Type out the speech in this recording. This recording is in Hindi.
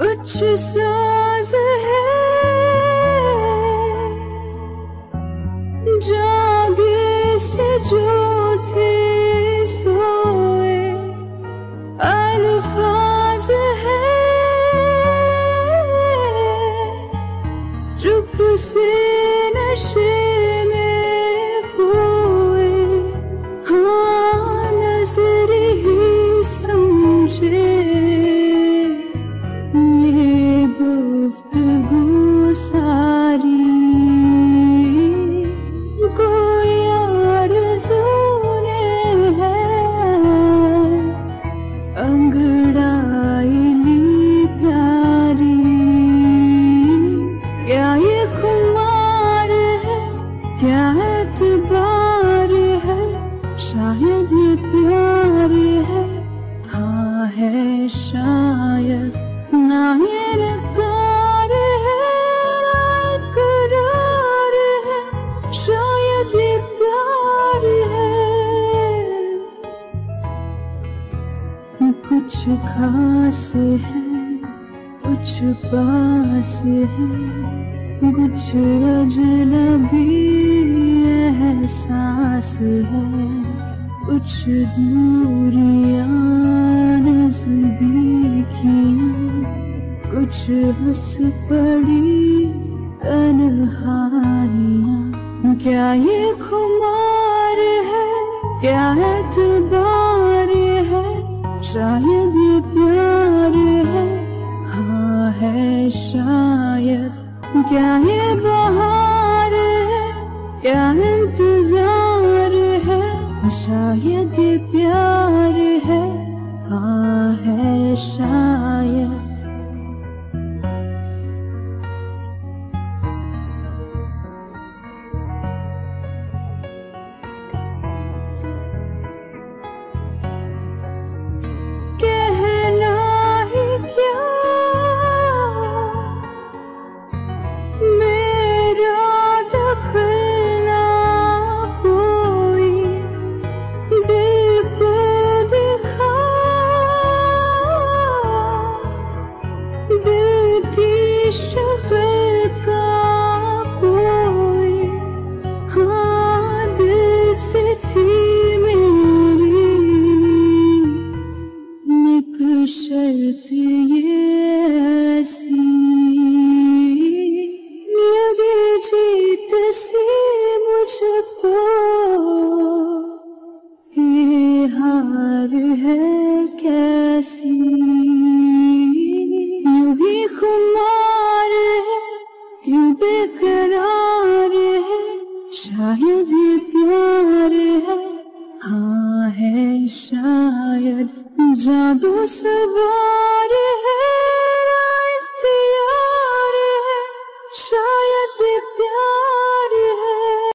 कुछ साज है। जागे से जो क्या एतबार है? शायद ये प्यार है। हाँ है शायद। ना ये नकार है, ना इकरार है। शायद ये प्यार है। कुछ खास है, कुछ पास है। कुछ अजनबी एहसास है। कुछ दूरियाँ नजदीकियाँ। कुछ हंस पड़ी तन्हाइयाँ। क्या ये खुमार है? क्या एतबार है? शायद क्या ये बहार है? क्या इंतज़ार है? शायद प्यार है। हाँ है शायद। शर्त ये ऐसी लगे जीत सी मुझको। ये हार है कैसी? यूँ खुमार है क्यों बेकरार है, शायद ये प्यार है। हाँ है शायद जादू सवार